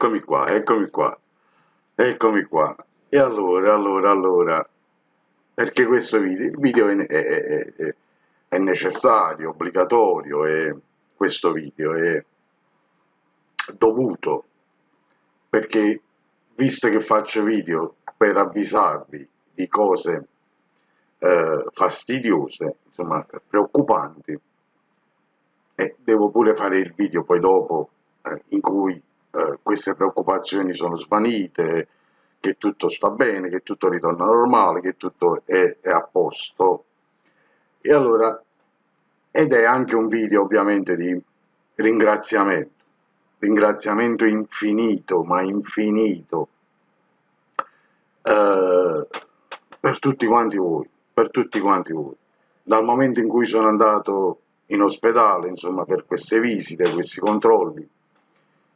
eccomi qua, eccomi qua, eccomi qua. E allora, allora, allora, perché questo video? Il video è, è, è, è necessario, obbligatorio, è, questo video è dovuto, perché visto che faccio video per avvisarvi di cose eh, fastidiose, insomma preoccupanti, e devo pure fare il video poi dopo eh, in cui eh, queste preoccupazioni sono svanite, che tutto sta bene, che tutto ritorna normale, che tutto è, è a posto. E allora, ed è anche un video ovviamente di ringraziamento, ringraziamento infinito, ma infinito, eh, per tutti quanti voi, per tutti quanti voi. Dal momento in cui sono andato in ospedale, insomma, per queste visite, questi controlli,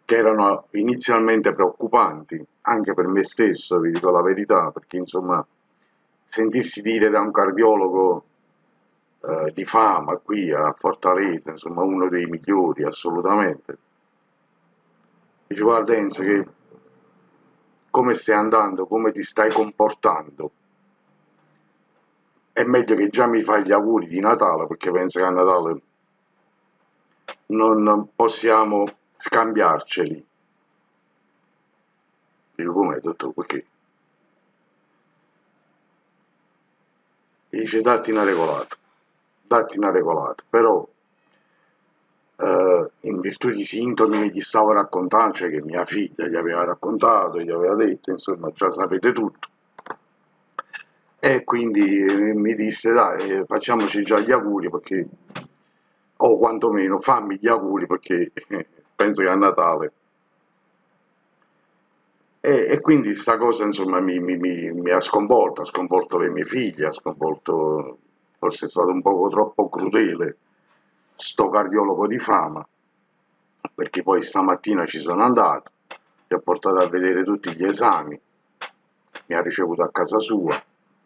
che erano inizialmente preoccupanti, anche per me stesso, vi dico la verità, perché insomma sentirsi dire da un cardiologo eh, di fama qui a Fortaleza, insomma uno dei migliori assolutamente, dice guarda Enzo che come stai andando, come ti stai comportando, è meglio che già mi fai gli auguri di Natale perché penso che a Natale non possiamo scambiarceli. Dico com'è dottor perché? Dice datti una regolata, datti una regolata, però eh, in virtù di sintomi che gli stavo raccontando, cioè che mia figlia gli aveva raccontato, gli aveva detto, insomma già sapete tutto, e quindi eh, mi disse dai eh, facciamoci già gli auguri perché o quantomeno fammi gli auguri perché penso che a Natale. E, e quindi questa cosa insomma mi, mi, mi, mi, ha sconvolto, ha sconvolto le mie figlie, ha sconvolto, forse è stato un poco troppo crudele, sto cardiologo di fama, perché poi stamattina ci sono andato, gli ho portato a vedere tutti gli esami, mi ha ricevuto a casa sua,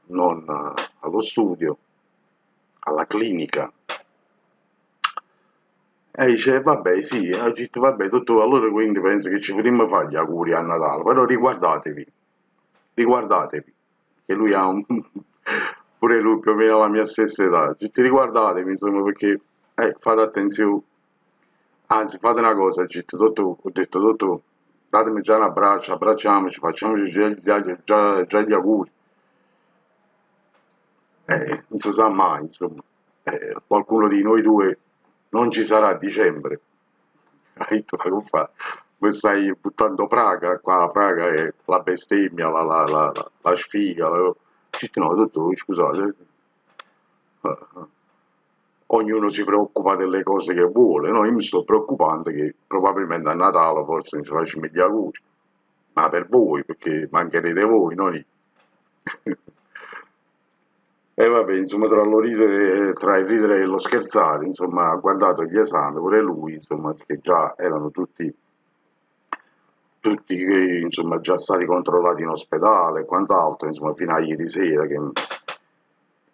non allo studio, alla clinica, e dice, vabbè, sì, ha detto, vabbè, dottore, allora quindi penso che ci potremmo fare gli auguri a Natale, però riguardatevi, riguardatevi, che lui ha un... pure lui più o meno la mia stessa età, ci riguardatevi, insomma, perché, eh, fate attenzione, anzi, fate una cosa, detto, dottor, ho detto, dottor, datemi già un abbraccio, abbracciamoci, facciamoci già, già, già, già gli auguri, eh, non si sa mai, insomma, eh, qualcuno di noi due non ci sarà dicembre. Hai detto, come fa? Mi stai buttando Praga, qua Praga è la bestemmia, la, la, la, la, sfiga. La... No, tutto, scusate. Ognuno si preoccupa delle cose che vuole, no? Io mi sto preoccupando che probabilmente a Natale forse non ci facciamo gli auguri, ma per voi, perché mancherete voi, non io. E vabbè, insomma, tra, ridere, tra, il ridere e lo scherzare, insomma, ha guardato gli esami, pure lui, insomma, che già erano tutti, tutti insomma, già stati controllati in ospedale e quant'altro, insomma, fino a ieri sera che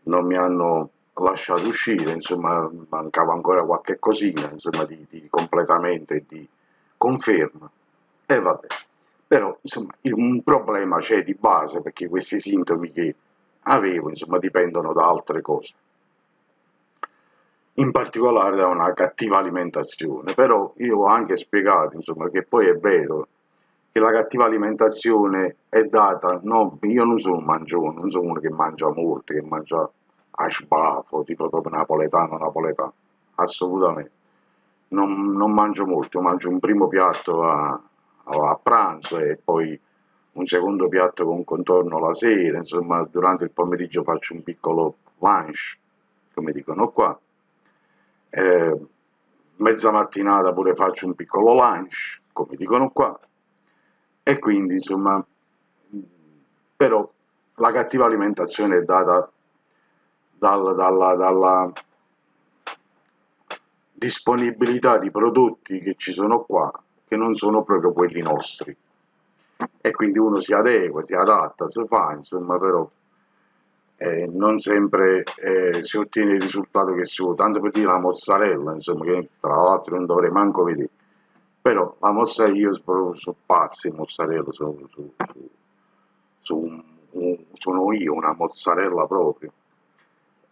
non mi hanno lasciato uscire, insomma, mancava ancora qualche cosina, insomma, di, di completamento e di conferma. E vabbè, però, insomma, un problema c'è di base, perché questi sintomi che avevo, insomma, dipendono da altre cose. In particolare da una cattiva alimentazione, però io ho anche spiegato, insomma, che poi è vero che la cattiva alimentazione è data, no, io non sono un mangione, non sono uno che mangia molto, che mangia a sbafo, tipo proprio napoletano, napoletano, assolutamente. Non, non mangio molto, mangio un primo piatto a, a pranzo e poi un secondo piatto con contorno la sera, insomma durante il pomeriggio faccio un piccolo lunch, come dicono qua, eh, mezza mattinata pure faccio un piccolo lunch, come dicono qua, e quindi insomma, però la cattiva alimentazione è data dalla, dalla, dalla disponibilità di prodotti che ci sono qua, che non sono proprio quelli nostri e quindi uno si adegua, si adatta, si fa, insomma, però eh, non sempre eh, si ottiene il risultato che si vuole, tanto per dire la mozzarella, insomma, che tra l'altro non dovrei manco vedere, però la mozzarella, io sono, sono pazzi, mozzarella, sono, sono, sono, io una mozzarella proprio,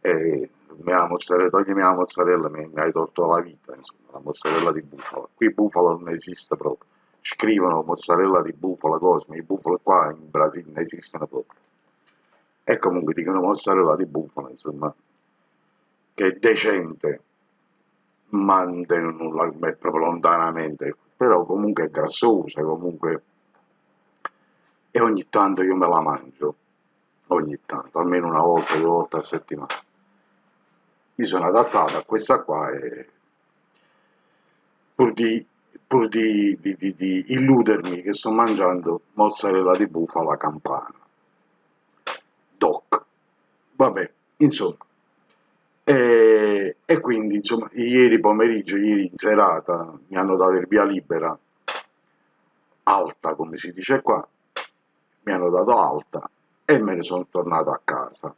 e la mozzarella, toglimi la mozzarella, mi, mi, hai tolto la vita, insomma, la mozzarella di bufala, qui bufalo non esiste proprio, scrivono mozzarella di bufala, cose, i bufali qua in Brasile non esistono proprio, e comunque dicono mozzarella di bufala, insomma, che è decente, ma non la è proprio lontanamente, però comunque è grassosa, comunque e ogni tanto io me la mangio, ogni tanto, almeno una volta, due volte a settimana. Mi sono adattato a questa qua e pur di, pur di, di, di illudermi che sto mangiando mozzarella di bufala campana. Doc. Vabbè, insomma, e, e, quindi insomma ieri pomeriggio, ieri in serata mi hanno dato il via libera alta come si dice qua, mi hanno dato alta e me ne sono tornato a casa.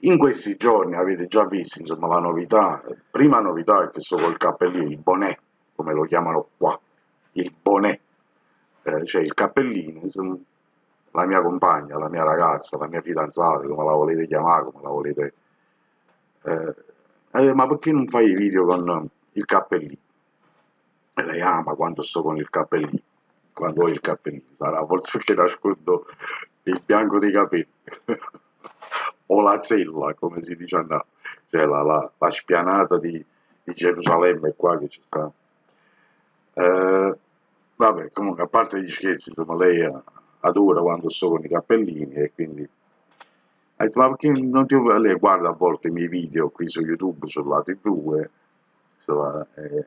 In questi giorni avete già visto insomma la novità, prima novità è che sto col cappellino, il bonnet, come lo chiamano qua, il bonnet, eh, cioè il cappellino, la mia compagna, la mia ragazza, la mia fidanzata, come la volete chiamare, come la volete eh, eh, ma perché non fai i video con il cappellino? E lei ama quando sto con il cappellino, quando ho il cappellino, sarà forse perché nascondo il bianco dei capelli, o la zella, come si dice a no. cioè la, la, la, spianata di, di Gerusalemme qua che ci sta. Eh, vabbè, comunque, a parte gli scherzi, insomma, lei adora quando sto con i cappellini e quindi ha detto, ma perché non ti... Lei guarda a volte i miei video qui su YouTube, sulla TV, e, insomma, eh,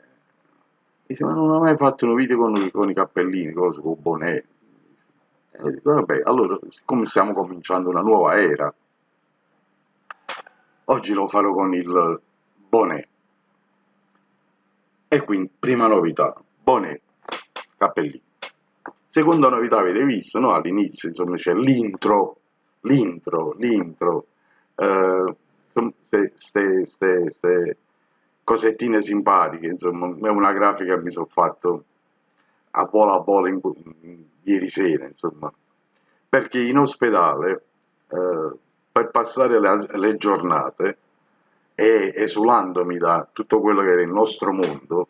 dice, ma non ho mai fatto un video con, con i cappellini, cose, con bonnet. E dico, vabbè, allora, siccome stiamo cominciando una nuova era, oggi lo farò con il bonnet. E quindi, prima novità, bonnet, cappellini. Seconda novità avete visto, no? All'inizio, insomma, c'è l'intro l'intro, l'intro, eh, queste cosettine simpatiche, insomma, è una grafica che mi sono fatto a vola a vola in, in, ieri sera, insomma, perché in ospedale, eh, per passare le, le giornate, e esulandomi da tutto quello che era il nostro mondo,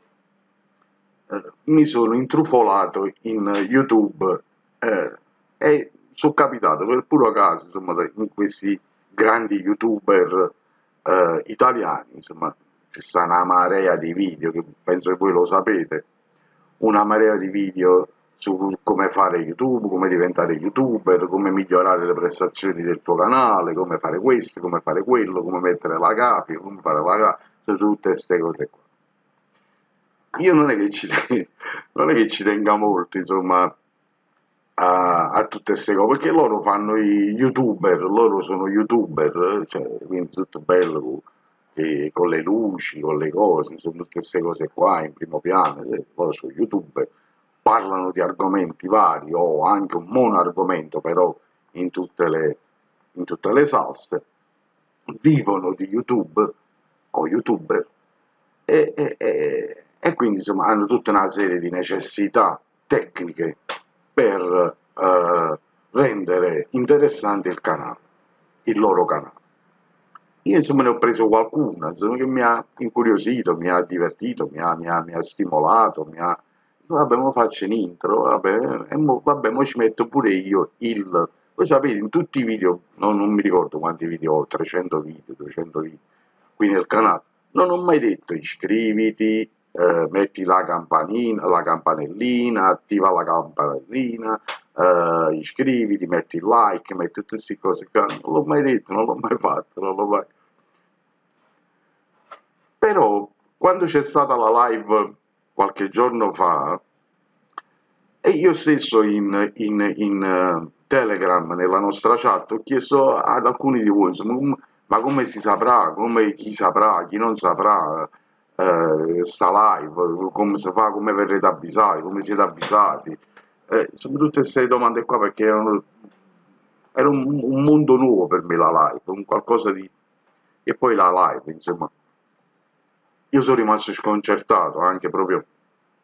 mi sono intrufolato in YouTube eh, e sono capitato per puro caso, insomma, in questi grandi youtuber eh, italiani, insomma, c'è sta una marea di video, che penso che voi lo sapete, una marea di video su come fare YouTube, come diventare youtuber, come migliorare le prestazioni del tuo canale, come fare questo, come fare quello, come mettere la capia, come fare la capia, su tutte queste cose qua. Io non è che ci, non è che ci tenga molto, insomma, a, a tutte queste cose, perché loro fanno i youtuber, loro sono youtuber, cioè, quindi tutto bello che, con le luci, con le cose, insomma tutte queste cose qua in primo piano, eh, loro sono youtuber, parlano di argomenti vari o anche un monoargomento però in tutte le, in tutte le salse, vivono di YouTube o youtuber e, e, e quindi insomma hanno tutta una serie di necessità tecniche per eh, rendere interessante il canale, il loro canale. Io insomma ne ho preso qualcuna insomma, che mi ha incuriosito, mi ha divertito, mi ha, mi ha, mi ha stimolato, mi ha... Vabbè, mo faccio un intro, vabbè, e mo, vabbè, mo ci metto pure io il... Voi sapete, in tutti i video, no, non mi ricordo quanti video ho, 300 video, 200 video, qui nel canale, non ho mai detto iscriviti, eh, metti la la campanellina, attiva la campanellina, eh, iscriviti, metti like, metti tutte queste cose qua. Non l'ho mai detto, non l'ho mai fatto, non l'ho mai... Però quando c'è stata la live qualche giorno fa, e io stesso in, in, in uh, Telegram, nella nostra chat, ho chiesto ad alcuni di voi, insomma, ma come si saprà, come, chi saprà, chi non saprà, eh, sta live, come si fa, come verrete avvisati, come siete avvisati. Eh, insomma, tutte queste domande qua perché erano, era un, un, mondo nuovo per me la live, un qualcosa di... e poi la live, insomma. Io sono rimasto sconcertato anche proprio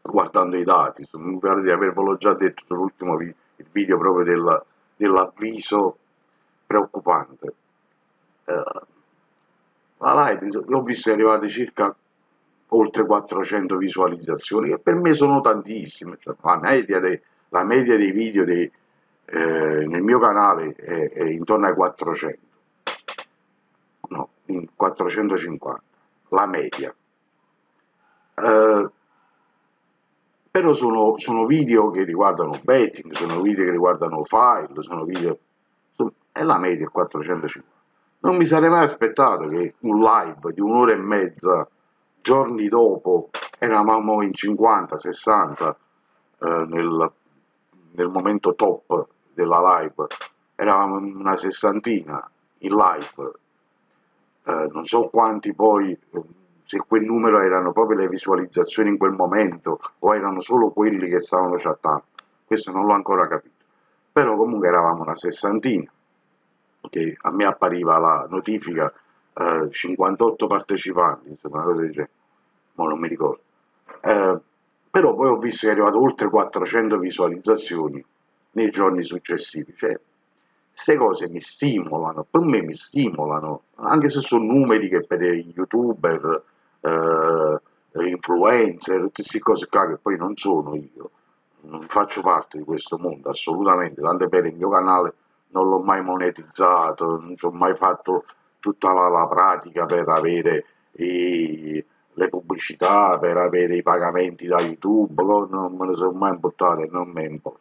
guardando i dati, mi pare di avervelo già detto sull'ultimo il video proprio del, dell'avviso preoccupante. Eh, la live, ho visto che è arrivate circa oltre 400 visualizzazioni, che per me sono tantissime, cioè, la, media dei, la, media dei, video dei, eh, nel mio canale è, è, intorno ai 400, no, 450, la media. Eh, però sono, sono, video che riguardano betting, sono video che riguardano file, sono video... Sono, è la media 450. Non mi sarei mai aspettato che un live di un'ora e mezza giorni dopo eravamo in 50, 60 eh, nel, nel, momento top della live, eravamo una sessantina in live, eh, non so quanti poi, se quel numero erano proprio le visualizzazioni in quel momento o erano solo quelli che stavano chattando, questo non l'ho ancora capito, però comunque eravamo una sessantina, che a me appariva la notifica eh, 58 partecipanti, insomma, una cosa del genere ma non mi ricordo. Eh, però poi ho visto che è arrivato oltre 400 visualizzazioni nei giorni successivi. Cioè, queste cose mi stimolano, per me mi stimolano, anche se sono numeri che per gli youtuber, eh, influencer, tutte queste cose qua che poi non sono io, non faccio parte di questo mondo assolutamente, tanto per il mio canale non l'ho mai monetizzato, non ci ho mai fatto tutta la, la pratica per avere i, le pubblicità, per avere i pagamenti da YouTube, non me ne sono mai buttato e non mi importa.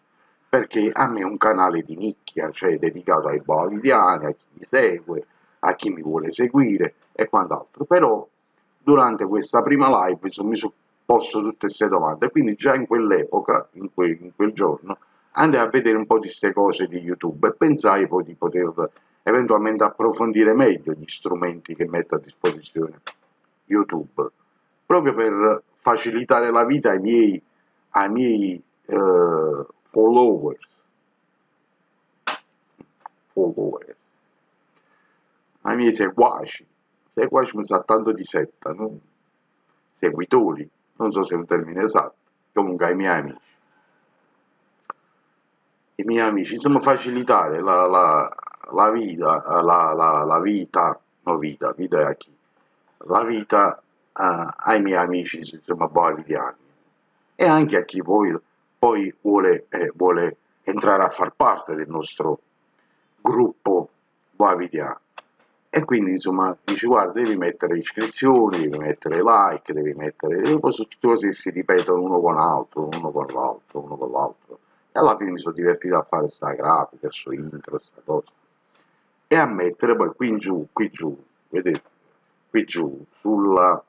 Perché a me è un canale di nicchia, cioè dedicato ai boliviani, a chi mi segue, a chi mi vuole seguire e quant'altro. Però durante questa prima live insomma, mi sono posto tutte queste domande, quindi già in quell'epoca, in, que, in quel giorno, andai a vedere un po' di queste cose di YouTube e pensai poi di poter eventualmente approfondire meglio gli strumenti che metto a disposizione YouTube proprio per facilitare la vita ai miei, ai miei uh, followers. Followers. Ai miei seguaci. Seguaci mi sa tanto di setta, no? Seguitori, non so se è un termine esatto. Comunque ai miei amici. I miei amici, insomma, facilitare la, la, la vita, la, la, la vita, no vita, vita è a chi? La vita a, ai miei amici insomma, boliviani e anche a chi poi, poi vuole, eh, vuole, entrare a far parte del nostro gruppo boliviano. E quindi insomma dici guarda devi mettere iscrizioni, devi mettere like, devi mettere... E poi tutte cose che si ripetono uno con l'altro, uno con l'altro, uno con l'altro. E alla fine mi sono divertito a fare questa grafica, su intro, questa cosa. E a mettere poi qui in giù, qui giù, vedete, qui giù, sulla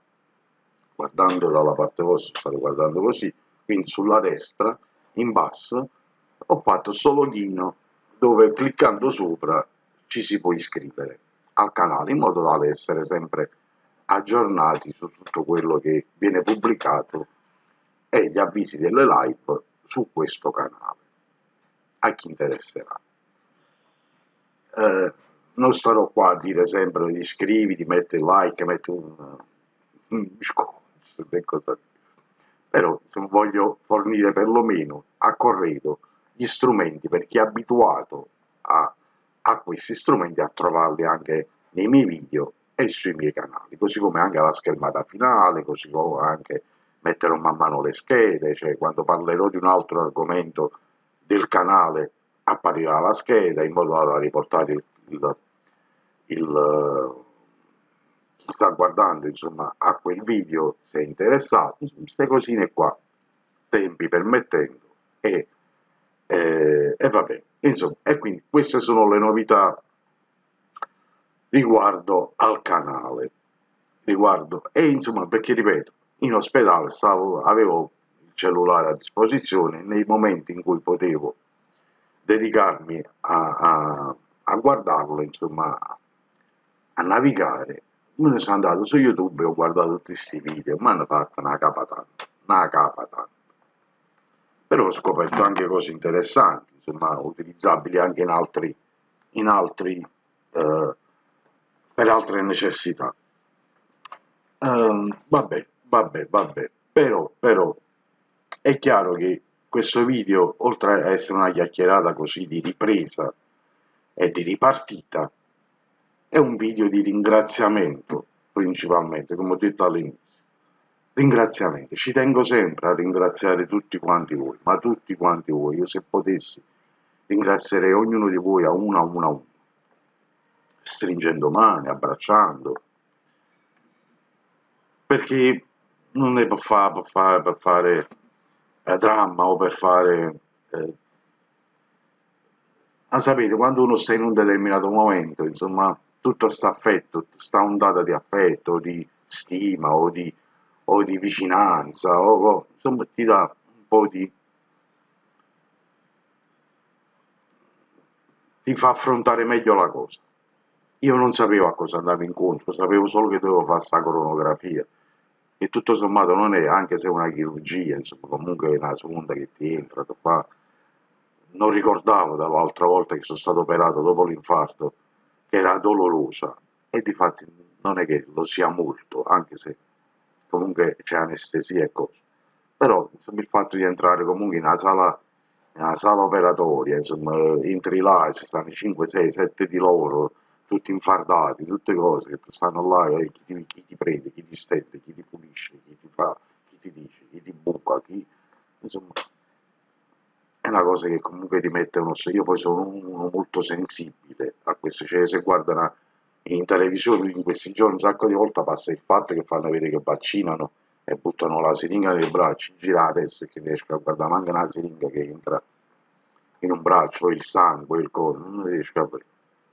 guardando dalla parte vostra, state guardando così, quindi sulla destra, in basso, ho fatto questo login dove cliccando sopra ci si può iscrivere al canale in modo tale da essere sempre aggiornati su tutto quello che viene pubblicato e gli avvisi delle live su questo canale. A chi interesserà? Eh, non starò qua a dire sempre iscriviti, metti like, metti un, un biscotto che cosa però voglio fornire perlomeno a corredo gli strumenti per chi è abituato a, a questi strumenti a trovarli anche nei miei video e sui miei canali, così come anche la schermata finale, così come anche mettere man mano le schede, cioè quando parlerò di un altro argomento del canale apparirà la scheda in modo da riportare il, il, il sta guardando insomma a quel video se è interessato queste cosine qua tempi permettendo e, eh, e vabbè insomma e quindi queste sono le novità riguardo al canale riguardo e insomma perché ripeto in ospedale stavo, avevo il cellulare a disposizione nei momenti in cui potevo dedicarmi a, a, a guardarlo insomma a navigare me ne sono andato su YouTube e ho guardato tutti questi video, mi hanno fatto una capa tanto, una capa tanto. Però ho scoperto anche cose interessanti, insomma, utilizzabili anche in altri, in altri eh, per altre necessità. Um, vabbè, vabbè, vabbè, però, però, È chiaro che questo video, oltre a essere una chiacchierata così di ripresa e di ripartita, è un video di ringraziamento principalmente, come ho detto all'inizio. Ringraziamento, ci tengo sempre a ringraziare tutti quanti voi, ma tutti quanti voi, io se potessi ringrazierei ognuno di voi a uno a uno a uno, stringendo mani, abbracciando, perché non è per, fa, per, fa, per fare eh, dramma o per fare... Eh, ma sapete, quando uno sta in un determinato momento, insomma, tutto questo affetto, questa ondata di affetto, di stima o di, o di vicinanza, o, o, insomma, ti dà un po' di... ti fa affrontare meglio la cosa. Io non sapevo a cosa andavo incontro, sapevo solo che dovevo fare questa coronografia e tutto sommato non è, anche se è una chirurgia, insomma, comunque è una sonda che ti entra, qua. non ricordavo dall'altra volta che sono stato operato dopo l'infarto, era dolorosa, e di fatti non è che lo sia molto, anche se comunque c'è anestesia e cose. Però insomma, il fatto di entrare comunque in una sala, in una sala operatoria, insomma, entri là, ci stanno 5, 6, 7 di loro, tutti infardati, tutte cose che stanno là, eh, chi, ti, chi, ti, prende, chi ti stende, chi ti pulisce, chi ti fa, chi ti dice, chi ti buca, chi... insomma è una cosa che comunque ti mette uno io poi sono uno molto sensibile a questo, cioè se guardano in televisione in questi giorni un sacco di volte passa il fatto che fanno vedere che vaccinano e buttano la siringa nei bracci, gira la testa che riesco a guardare manca una siringa che entra in un braccio, il sangue, il corpo, non riesco a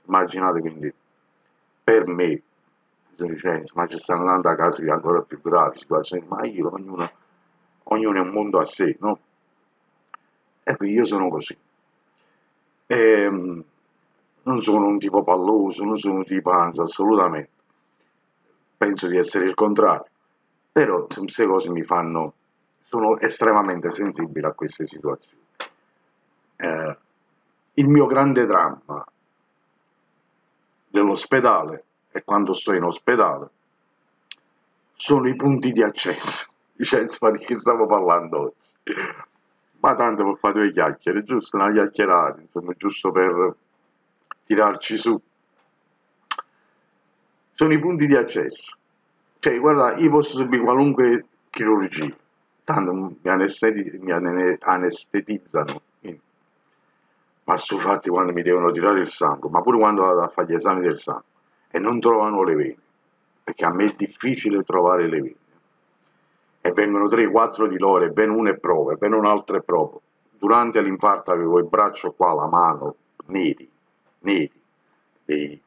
immaginate quindi per me licenze, ma ci stanno andando a casi ancora più gravi, situazioni, ma io, ognuno, ognuno è un mondo a sé, no? E quindi io sono così. E, ehm, non sono un tipo palloso, non sono un tipo ansia, assolutamente. Penso di essere il contrario. Però queste cose mi fanno, sono estremamente sensibile a queste situazioni. Eh, il mio grande dramma dell'ospedale e quando sto in ospedale sono i punti di accesso. Licenza, di che stiamo parlando oggi? Ma tanto per fare due chiacchiere, giusto? Una chiacchierata, insomma, giusto per tirarci su. Sono i punti di accesso. Cioè, guarda, io posso subire qualunque chirurgia, tanto mi, anesteti mi anestetizzano ma sto fatti quando mi devono tirare il sangue, ma pure quando vado a fare gli esami del sangue e non trovano le vene, perché a me è difficile trovare le vene. E vengono 3-4 di loro, e ben una è prova, e ben un'altra è prova. Durante l'infarto avevo il braccio qua, la mano, neri, neri, dei,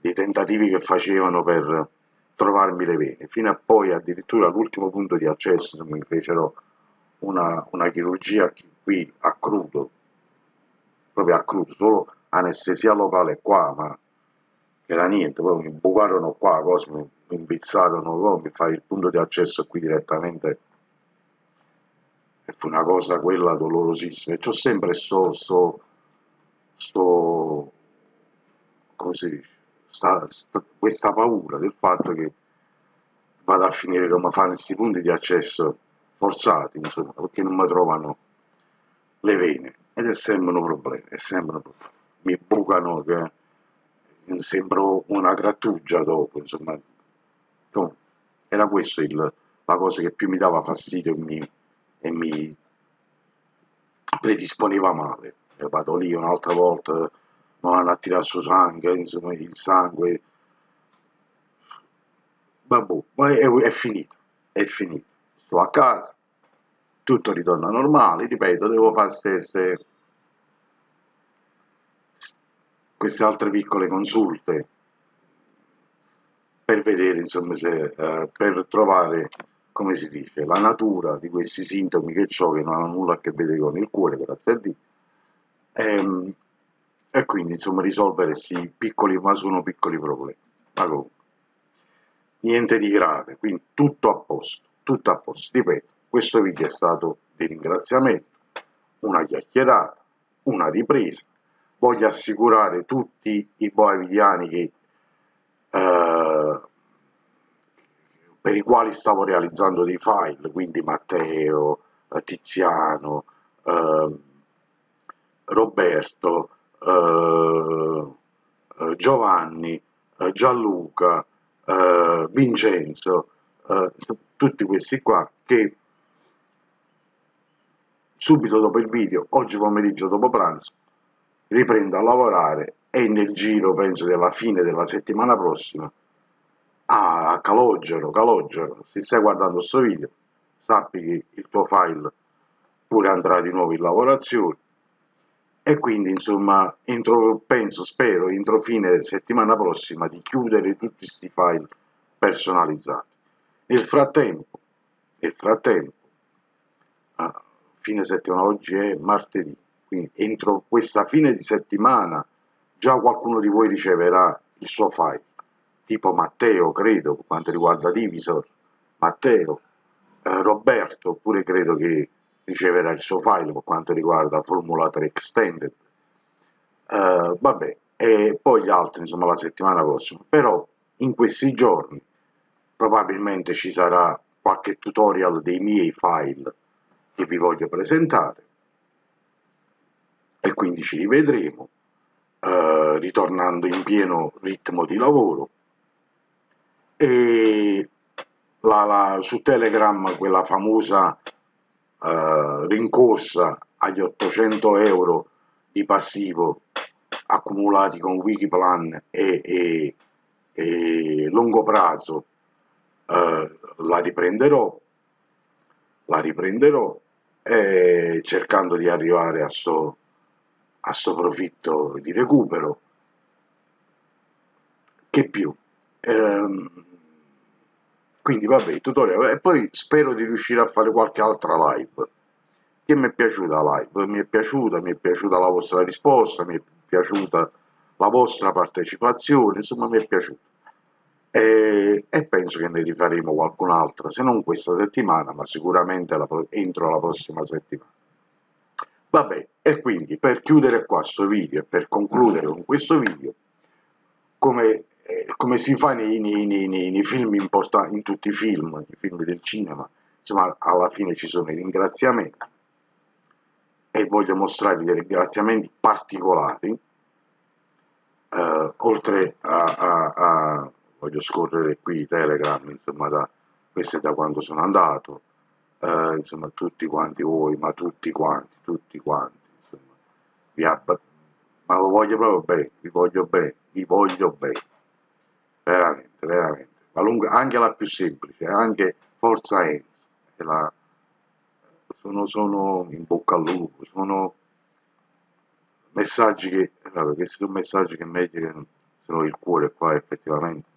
dei tentativi che facevano per trovarmi le vene, fino a poi addirittura all'ultimo punto di accesso mi fecero una, una chirurgia qui a crudo, proprio a crudo, solo anestesia locale qua, ma era niente, poi mi bucarono qua, cose, mi, mi impizzarono, poi mi fai il punto di accesso qui direttamente. E fu una cosa quella dolorosissima. E c'ho sempre sto, sto, sto come si dice, sta, sta, questa paura del fatto che vada a finire come fanno questi punti di accesso forzati, insomma, perché non mi trovano le vene. Ed è sempre un problema, è sempre un problema. Mi bucano che sembro una grattugia dopo, insomma. Era questa la cosa che più mi dava fastidio e mi, e mi predisponeva male. E vado lì un'altra volta, mi vanno a tirare su sangue, insomma, il sangue. Vabbè, ma è, è finito, è finito. Sto a casa, tutto ritorna normale, ripeto, devo fare stesse, queste altre piccole consulte per vedere, insomma, se, eh, per trovare, come si dice, la natura di questi sintomi che ho che non hanno nulla a che vedere con il cuore, grazie a Dio, e, ehm, e quindi, insomma, risolvere questi piccoli, ma sono piccoli problemi. Ma comunque, niente di grave, quindi tutto a posto, tutto a posto, ripeto questo video è stato di ringraziamento, una chiacchierata, una ripresa. Voglio assicurare tutti i boavidiani che, eh, per i quali stavo realizzando dei file, quindi Matteo, eh, Tiziano, eh, Roberto, eh, eh, Giovanni, Gianluca, Vincenzo, tutti questi qua che subito dopo il video, oggi pomeriggio dopo pranzo, riprendo a lavorare e nel giro, penso, della fine della settimana prossima, a Calogero, Calogero, se stai guardando questo video, sappi che il tuo file pure andrà di nuovo in lavorazione e quindi insomma entro, penso, spero, entro fine settimana prossima di chiudere tutti questi file personalizzati. Nel frattempo, nel frattempo, ah, fine settimana, oggi è martedì, quindi entro questa fine di settimana già qualcuno di voi riceverà il suo file, tipo Matteo, credo, per quanto riguarda Divisor, Matteo, eh, Roberto, oppure credo che riceverà il suo file per quanto riguarda Formulator Extended, eh, vabbè, e poi gli altri, insomma, la settimana prossima, però in questi giorni probabilmente ci sarà qualche tutorial dei miei file che vi voglio presentare e quindi ci rivedremo eh, ritornando in pieno ritmo di lavoro. E la, la, su Telegram quella famosa eh, rincorsa agli 800 euro di passivo accumulati con Wikiplan e, e, e lungo prazo eh, la riprenderò la riprenderò eh, cercando di arrivare a sto, a sto profitto di recupero. Che più? Ehm, quindi vabbè, tutorial. E poi spero di riuscire a fare qualche altra live. Che mi è piaciuta la live, mi è piaciuta, mi è piaciuta la vostra risposta, mi è piaciuta la vostra partecipazione, insomma mi è piaciuta e, e, penso che ne rifaremo qualcun'altra, se non questa settimana, ma sicuramente la, entro la prossima settimana. Vabbè, e quindi per chiudere qua questo video e per concludere con questo video, come, eh, come si fa nei, nei, nei, nei, film importanti, in tutti i film, i film del cinema, insomma alla fine ci sono i ringraziamenti. E voglio mostrarvi dei ringraziamenti particolari, eh, oltre a, a, a voglio scorrere qui Telegram, insomma, da, questo è da quando sono andato, eh, insomma, tutti quanti voi, ma tutti quanti, tutti quanti, insomma, vi abba- ma lo voglio proprio bene, vi voglio bene, vi voglio bene, veramente, veramente, Qualunque, anche la più semplice, anche Forza Enzo, la, sono, sono in bocca al lupo, sono messaggi che, vabbè, questi sono messaggi che meglio che sono il cuore qua effettivamente.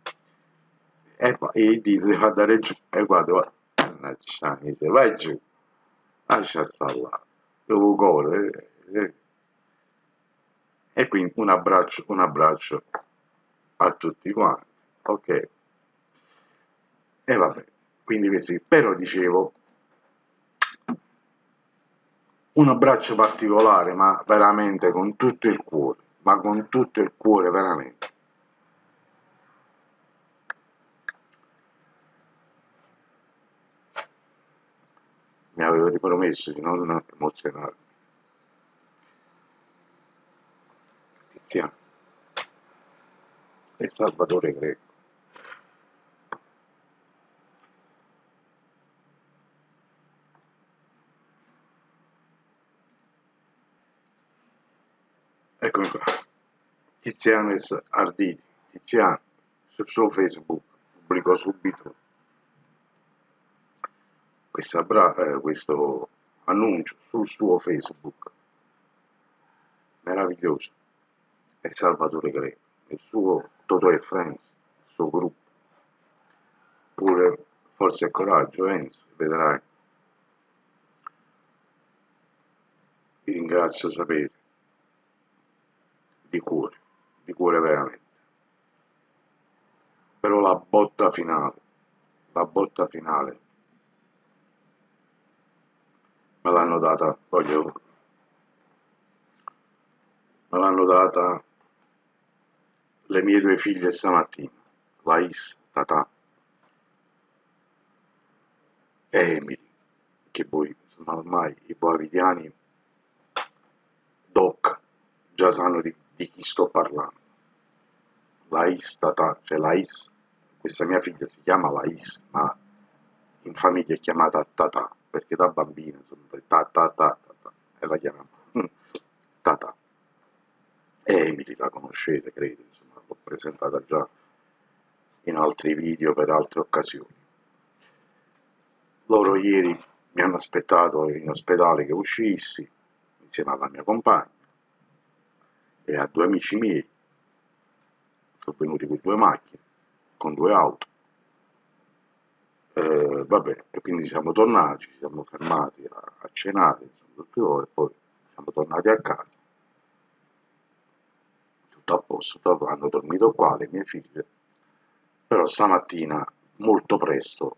E poi il dito deve andare giù e guarda vai giù lascia stare correre eh. e quindi un abbraccio un abbraccio a tutti quanti ok e vabbè quindi questi però dicevo un abbraccio particolare ma veramente con tutto il cuore ma con tutto il cuore veramente mi avevo ripromesso di non emozionarmi. Tiziano e Salvatore Greco. Eccomi qua. Tiziano Arditi. Tiziano sul suo Facebook pubblicò subito questa, eh, questo annuncio sul suo Facebook meraviglioso è Salvatore Greco, il suo Toto e Friends, il suo gruppo, pure forza e coraggio Enzo, vedrai. Vi ringrazio, sapete, di cuore, di cuore veramente. Però la botta finale, la botta finale me l'hanno data, voglio, me l'hanno data le mie due figlie stamattina, Lais, Tata e Emily, che poi insomma ormai i boavidiani doc già sanno di, di chi sto parlando. Lais Tata, cioè Lais, questa mia figlia si chiama Lais, ma in famiglia è chiamata Tata, perché da bambina, insomma, ta ta ta ta, ta e la chiamiamo Tata. E Emily la conoscete, credo, insomma, l'ho presentata già in altri video per altre occasioni. Loro ieri mi hanno aspettato in ospedale che uscissi, insieme alla mia compagna e a due amici miei, sono venuti con due macchine, con due auto, eh, vabbè, e quindi siamo tornati, ci siamo fermati a, a cenare, insomma, e poi siamo tornati a casa. Tutto a posto, dopo hanno dormito qua le mie figlie, però stamattina molto presto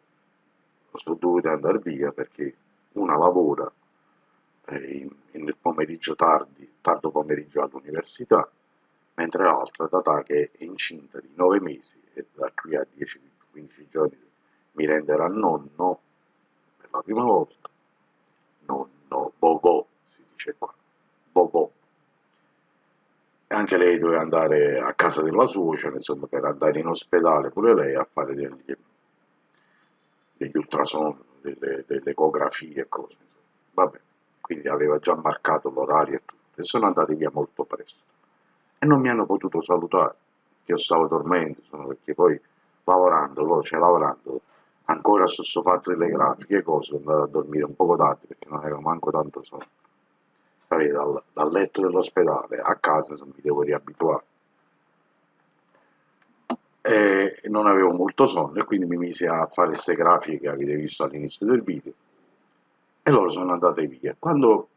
sono dovuto andare via perché una lavora eh, nel pomeriggio tardi, tardo pomeriggio all'università, mentre l'altra, data che è incinta di 9 mesi e da qui a 10-15 giorni mi renderà nonno per la prima volta, nonno, Bobò si dice qua, Bobò. E anche lei doveva andare a casa della suocera, insomma, per andare in ospedale pure lei a fare degli, degli ultrason, delle, delle ecografie e cose. Vabbè, quindi aveva già marcato l'orario e tutto, e sono andati via molto presto. E non mi hanno potuto salutare, che io stavo dormendo, insomma, perché poi lavorando, cioè lavorando, ancora sto fatto delle grafiche cose, sono andato a dormire un poco tardi perché non avevo manco tanto sonno. Sapete, dal, dal letto dell'ospedale a casa mi devo riabituare. E non avevo molto sonno e quindi mi misi a fare queste grafiche che avete visto all'inizio del video e loro sono andati via. Quando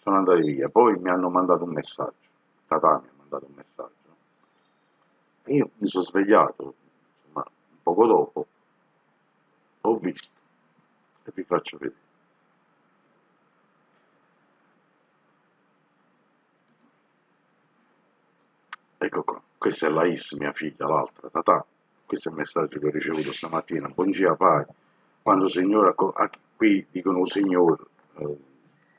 sono andati via, poi mi hanno mandato un messaggio, Tata mi ha mandato un messaggio, e io mi sono svegliato, insomma, un poco dopo, ho visto e vi faccio vedere. Ecco qua, questa è la Is, mia figlia, l'altra, Tata. Questo è il messaggio che ho ricevuto stamattina. Buongiorno, pai. Quando signora, qui dicono signore, eh,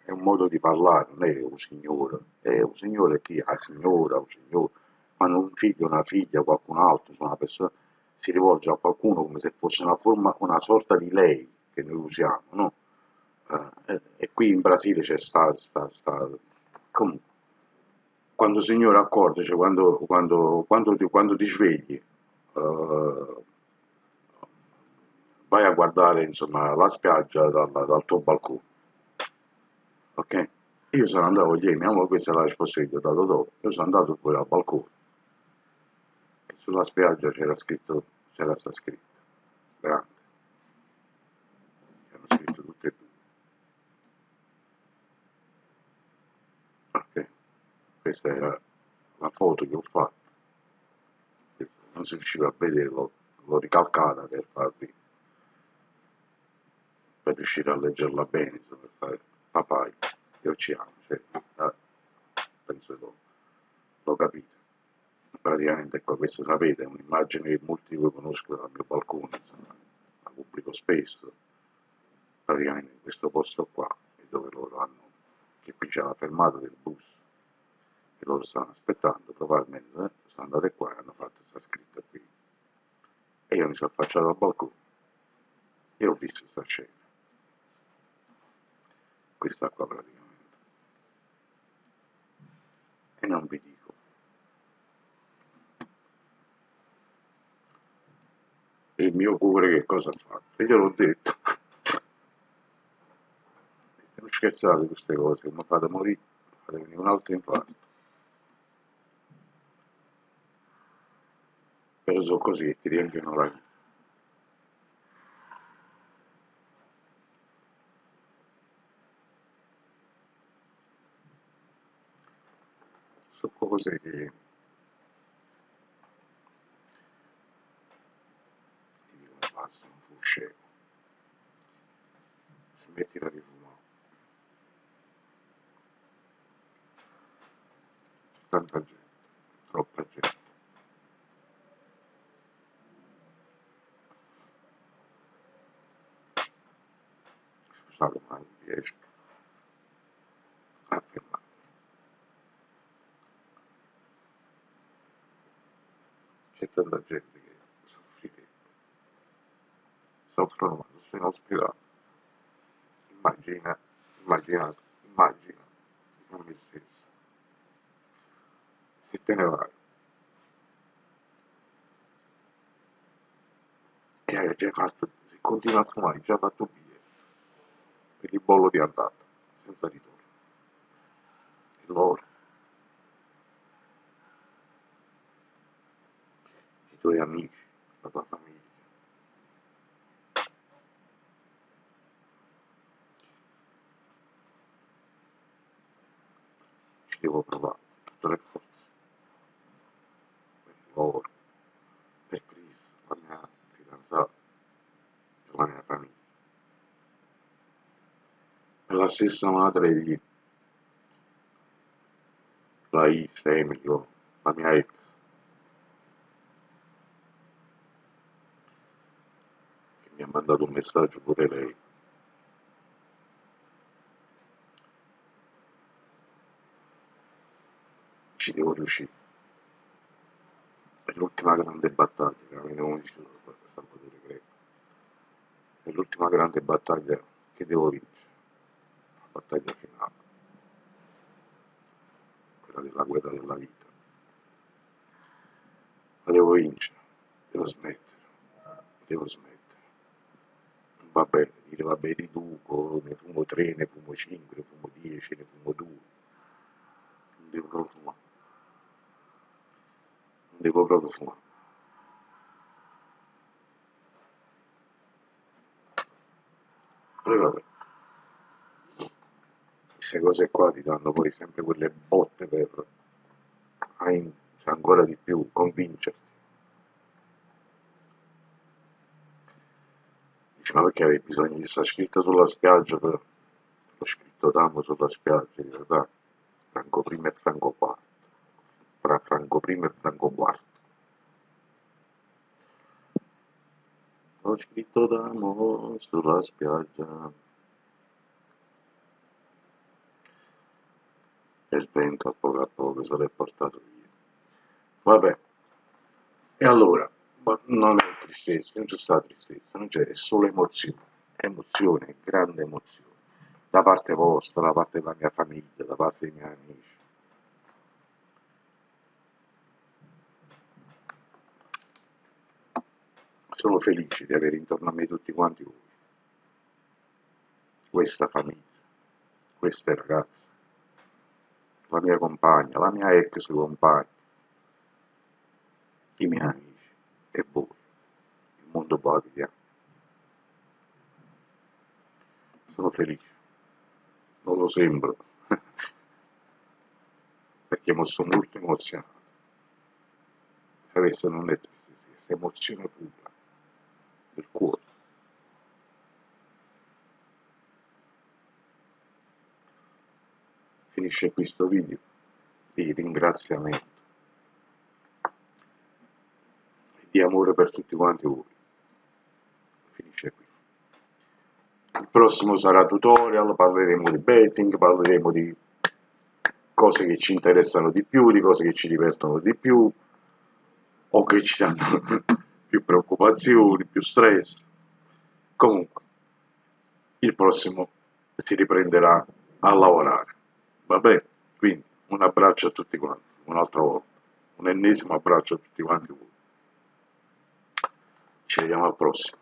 è un modo di parlare, non è un signore, è un signore chi ha signora, un signore. Quando un figlio, una figlia, qualcun altro, una persona si rivolge a qualcuno come se fosse una, forma, una sorta di lei che noi usiamo, no? Eh, e qui in Brasile c'è sta, sta, sta, comunque, quando signore accorge, cioè quando, quando, quando, ti, quando ti svegli, uh, vai a guardare insomma la spiaggia dal, dal tuo balcone, ok? Io sono andato ieri, mia moglie, che ti ho dato dopo, io sono andato fuori al balcone, sulla spiaggia c'era scritto, c'era sta scritto, grande, c'erano scritto tutte e due. Ok, questa era la foto che ho fatto, questa non si riusciva a vedere, l'ho, ricalcata per farvi, per riuscire a leggerla bene, per fare papai e oceano, cioè, eh, penso che l'ho capito praticamente ecco, questa sapete è un'immagine che molti di voi conoscono dal mio balcone, insomma, la pubblico spesso, praticamente in questo posto qua, è dove loro hanno, che qui c'è la fermata del bus, che loro stanno aspettando, probabilmente eh, sono andate qua e hanno fatto questa scritta qui. E io mi sono affacciato al balcone e ho visto questa scena. Questa qua praticamente. E non vi dico e il mio cuore che cosa fatto? E gliel'ho detto. non scherzate queste cose, mi fate morire, fate venire un altro infarto. Però sono così che ti riempiono la vita. Sono cose che scemo. Smettila di fumare. Tanta gente, troppa gente. Scusate ma non riesco. a fermarmi. C'è tanta gente quando sono in ospedale. Immagina, immagina, immagina, a me stesso, se te ne vai e hai già fatto, se continui a fumare, hai già fatto biglietto per il bollo di andata, senza ritorno. E loro, i tuoi amici, la tua famiglia. Ci devo provare tutte le forze per loro, per Chris, la mia fidanzata, per la mia famiglia. Per la stessa madre di la Is, Emily, la mia ex. Che mi ha mandato un messaggio pure lei. Ci devo riuscire. È l'ultima grande battaglia, veramente come dice Salvatore Greco. È l'ultima grande battaglia che devo vincere. La battaglia finale. Quella della guerra della vita. La devo vincere. Devo smettere. Devo smettere. Non va bene dire va bene riduco, ne fumo tre, ne fumo cinque, ne fumo dieci, ne fumo due. Non devo fumare. Devo proprio fumare. E vabbè. Queste cose qua ti danno poi sempre quelle botte per cioè ancora di più convincerti. Dici, ma perché avevi bisogno di sta scritta sulla spiaggia? Per... L'ho scritto tanto sulla spiaggia, in realtà, Franco I e Franco IV. Fra Franco I e Franco IV. Ho scritto d'amore sulla spiaggia. E il vento a poco a poco se l'è portato via. Vabbè. E allora, non è tristezza, non c'è stata tristezza, non c'è, è solo emozione, emozione, grande emozione, da parte vostra, da parte della mia famiglia, da parte dei miei amici. Sono felice di avere intorno a me tutti quanti voi, questa famiglia, queste ragazze, la mia compagna, la mia ex compagna, i miei amici e voi, il mondo quotidiano. Sono felice, non lo sembro, perché mi sono molto emozionato. Questa non è tristezza, è emozione pura del cuore. Finisce questo video di ringraziamento e di amore per tutti quanti voi. Finisce qui. Il prossimo sarà tutorial, parleremo di betting, parleremo di cose che ci interessano di più, di cose che ci divertono di più o che ci danno più preoccupazioni, più stress. Comunque, il prossimo si riprenderà a lavorare. Va bene? Quindi un abbraccio a tutti quanti, un'altra volta, un ennesimo abbraccio a tutti quanti voi. Ci vediamo al prossimo.